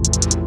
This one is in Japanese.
you